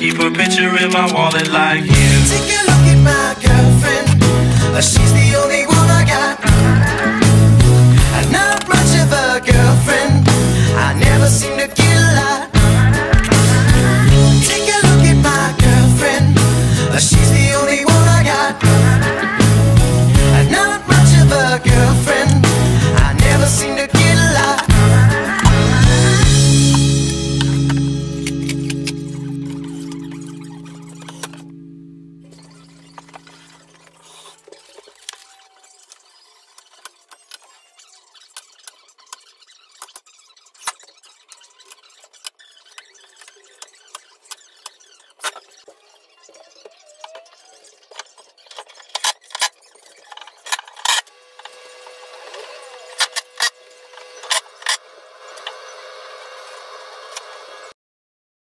keep a picture in my wallet like you.